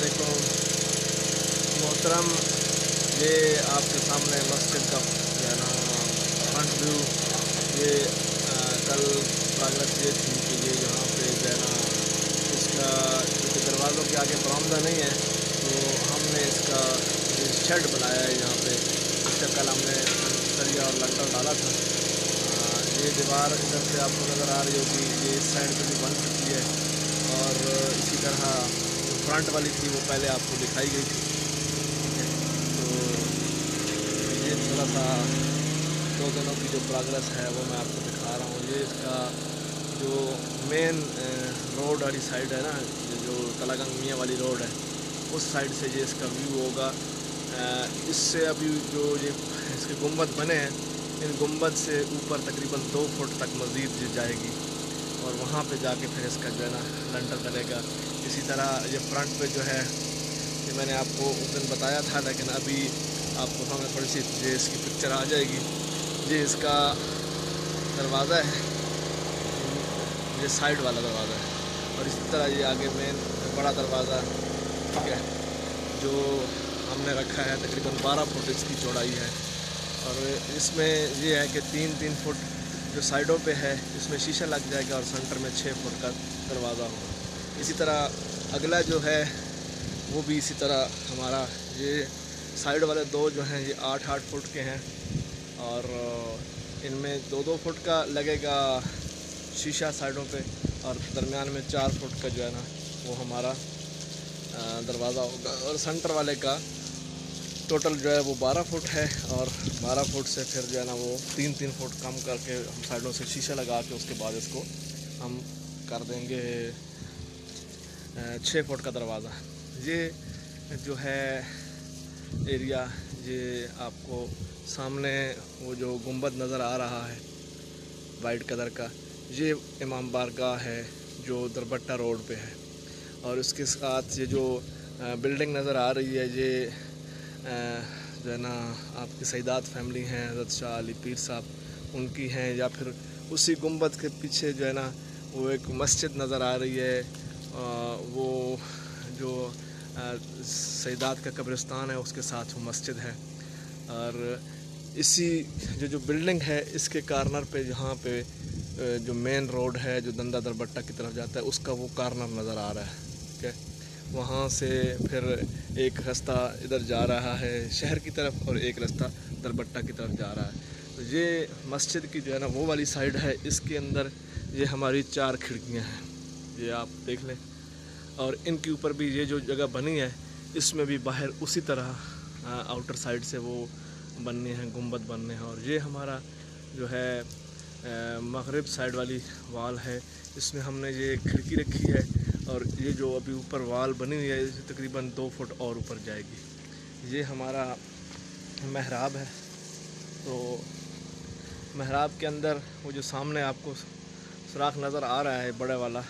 वालेकुम मोहतरम, ये आपके सामने मस्जिद का जो ना फ्रंट व्यू ये कल प्रोग्रेस ये थी कि ये यहाँ पे जो है ना, इसका, क्योंकि दरवाज़ों के आगे बरामदा नहीं है तो हमने इसका शेड बनाया है यहाँ पे। इसका कल हमने सरिया और लंटर डाला था। ये दीवार इधर से आपको नज़र आ रही होगी, ये साइड पे भी बन चुकी है और इसी तरह फ्रंट वाली थी, वो पहले आपको दिखाई गई थी। तो ये थोड़ा सा दो दिनों की जो प्रोग्रेस है, वो मैं आपको दिखा रहा हूँ। ये इसका जो मेन रोड वाली साइड है ना जो तलागंग मियाँ वाली रोड है, उस साइड से ये इसका व्यू होगा। इससे अभी जो ये इसके गुंबद बने हैं, इन गुंबद से ऊपर तकरीबन दो फुट तक मज़ीद जाएगी। और वहाँ पे जाके फिर इसका जो है ना लंटर डलेगा इसी तरह ये फ्रंट पे जो है, ये मैंने आपको उस दिन बताया था, लेकिन अभी आपको सामने थोड़ी सी ये इसकी पिक्चर आ जाएगी। ये इसका दरवाज़ा है। ये साइड वाला दरवाज़ा है। और इसी तरह ये आगे मेन बड़ा दरवाज़ा ठीक है, जो हमने रखा है, तकरीबन 12 फुट इसकी चौड़ाई है। और इसमें ये है कि तीन तीन फुट जो साइडों पे है, इसमें शीशा लग जाएगा और सेंटर में छः फुट का दरवाज़ा होगा। इसी तरह अगला जो है, वो भी इसी तरह हमारा। ये साइड वाले दो जो हैं, ये आठ आठ फुट के हैं और इनमें दो दो फुट का लगेगा शीशा साइडों पे और दरमियान में चार फुट का जो है ना, वो हमारा दरवाज़ा होगा और सेंटर वाले का टोटल जो है वो बारह फुट है और बारह फुट से फिर जो है ना वो तीन तीन फुट कम करके हम साइडों से शीशा लगा के उसके बाद इसको हम कर देंगे छः फुट का दरवाज़ा। ये जो है एरिया, ये आपको सामने वो जो गुंबद नज़र आ रहा है, वाइट कलर का, ये इमाम बारगाह है जो दरबट्टा रोड पे है। और उसके साथ ये जो बिल्डिंग नज़र आ रही है, ये जो है ना, आपकी सईदात फैमिली हैं, हज़रत शाह अली पीर साहब, उनकी हैं, या फिर उसी गुंबद के पीछे जो है ना, वो एक मस्जिद नज़र आ रही है वो जो सईदात का कब्रिस्तान है, उसके साथ वो मस्जिद है। और इसी जो जो बिल्डिंग है, इसके कार्नर पे, जहाँ पे जो मेन रोड है, जो दंदा दरबट्टा की तरफ़ जाता है, उसका वो कार्नर नज़र आ रहा है, ठीक है? वहाँ से फिर एक रास्ता इधर जा रहा है, शहर की तरफ़ और एक रास्ता दरबट्टा की तरफ़ जा रहा है। तो ये मस्जिद की जो है ना, वो वाली साइड है, इसके अंदर ये हमारी चार खिड़कियाँ हैं। ये आप देख लें। और इनके ऊपर भी ये जो जगह बनी है, इसमें भी बाहर उसी तरह आउटर साइड से वो बनने हैं गुंबद बनने हैं। और ये हमारा जो है मगरब साइड वाली वाल है। इसमें हमने ये खिड़की रखी है। और ये जो अभी ऊपर वाल बनी हुई है इसे तकरीबन दो फुट और ऊपर जाएगी। ये हमारा महराब है। तो महराब के अंदर वो जो सामने आपको सुराख नज़र आ रहा है, बड़े वाला,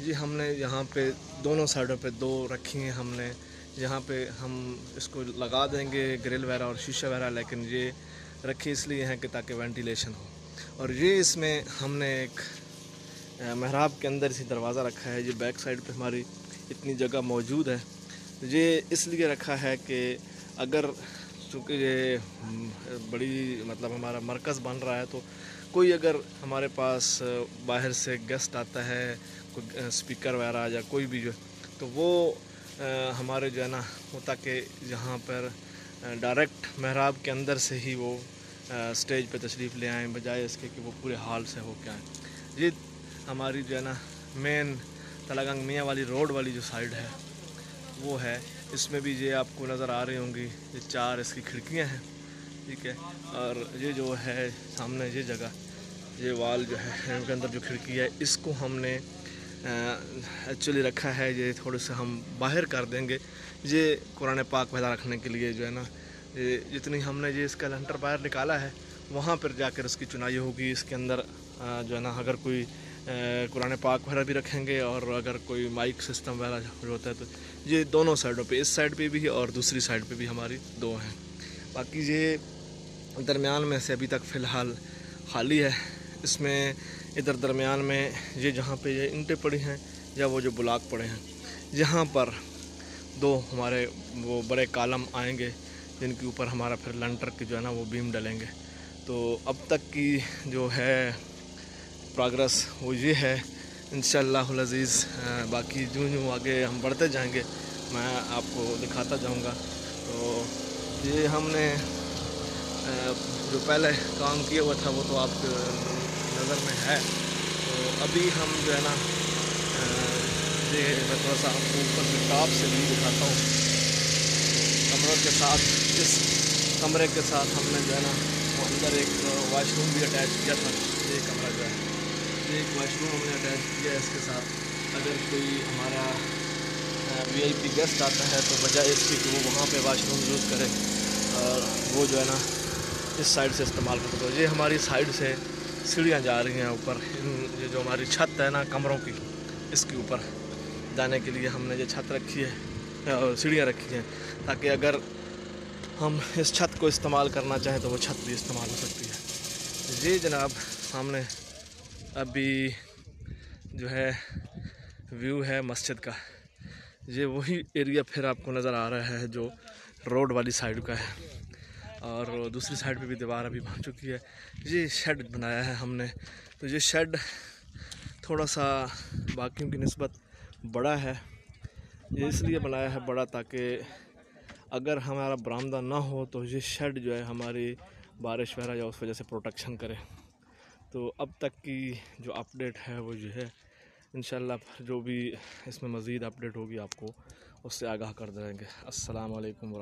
ये हमने यहाँ पे दोनों साइडों पे दो रखी हैं हमने। यहाँ पे हम इसको लगा देंगे ग्रिल वगैरह और शीशा वगैरह, लेकिन ये रखी इसलिए हैं कि ताकि वेंटिलेशन हो। और ये इसमें हमने एक महराब के अंदर इसी दरवाज़ा रखा है ये बैक साइड पे हमारी इतनी जगह मौजूद है। ये इसलिए रखा है कि अगर चूँकि ये बड़ी मतलब हमारा मरकज़ बन रहा है तो कोई अगर हमारे पास बाहर से गेस्ट आता है, कोई स्पीकर वगैरह या कोई भी जो तो वो हमारे जो है ना होता कि यहाँ पर डायरेक्ट महराब के अंदर से ही वो स्टेज पे तशरीफ़ ले आएँ, बजाय इसके कि वो पूरे हाल से हो के आएँ। ये हमारी जो है ना मेन तलागंग मियाँ वाली रोड वाली जो साइड है, वो है। इसमें भी ये आपको नज़र आ रही होंगी, ये चार इसकी खिड़कियाँ हैं, ठीक है? और ये जो है सामने ये जगह, ये वाल जो है, इनके अंदर जो खिड़की है, इसको हमने एक्चुअली रखा है, ये थोड़े से हम बाहर कर देंगे। ये कुरान पाक पैदा रखने के लिए जो है ना, ये जितनी हमने ये इसका लेंटर बाहर निकाला है, वहाँ पर जाकर इसकी चुनाई होगी। इसके अंदर जो है ना, अगर कोई कुरान पाक वगैरह भी रखेंगे और अगर कोई माइक सिस्टम वगैरह होता है तो ये दोनों साइडों पे, इस साइड पे भी और दूसरी साइड पे भी हमारी दो हैं। बाकी ये दरमियान में से अभी तक फ़िलहाल खाली है। इसमें, इधर दरमियान में ये जहाँ पे ये इंटें पड़ी हैं या वो जो ब्लॉक पड़े हैं, यहाँ पर दो हमारे वो बड़े कालम आएँगे, जिनके ऊपर हमारा फिर लंटर की जो है ना वो बीम डलेंगे। तो अब तक की जो है प्रोग्रेस वो ये है इन अज़ीज़। बाकी जो जो आगे हम बढ़ते जाएँगे, मैं आपको दिखाता जाऊँगा। तो ये हमने जो पहले काम किया हुआ था, वो तो आपके नज़र में है। तो अभी हम जो है ना ये मैं थोड़ा सा आपको ऊपर से टॉप से भी दिखाता हूँ। कमरों के साथ, इस कमरे के साथ हमने जो है ना अंदर एक वाशरूम भी अटैच किया था। ये कमरा जो है। ये एक वाशरूम हमने अटैच किया है इसके साथ। अगर कोई हमारा वीआईपी गेस्ट आता है तो बजाय इसकी कि वो वहाँ पे वाशरूम यूज़ करे, और वो जो है ना, इस साइड से इस्तेमाल कर तो ये हमारी साइड से सीढ़ियाँ जा रही हैं ऊपर। ये जो हमारी छत है ना, कमरों की, इसके ऊपर जाने के लिए हमने ये छत रखी है और सीढ़ियाँ रखी हैं, ताकि अगर हम इस छत को इस्तेमाल करना चाहें तो वो छत भी इस्तेमाल हो सकती है। जी जनाब सामने अभी जो है व्यू है मस्जिद का। ये वही एरिया फिर आपको नज़र आ रहा है जो रोड वाली साइड का है। और दूसरी साइड पे भी दीवार अभी बन चुकी है। ये शेड बनाया है हमने। तो ये शेड थोड़ा सा बाकियों की नस्बत बड़ा है। ये इसलिए बनाया है बड़ा ताकि अगर हमारा बरामदा ना हो तो ये शेड जो है हमारी बारिश वगैरह या उस वजह से प्रोटेक्शन करे। तो अब तक की जो अपडेट है वो ये है इन जो भी इसमें मज़ीद अपडेट होगी आपको, उससे आगाह कर देंगे। असलकम वालेकुम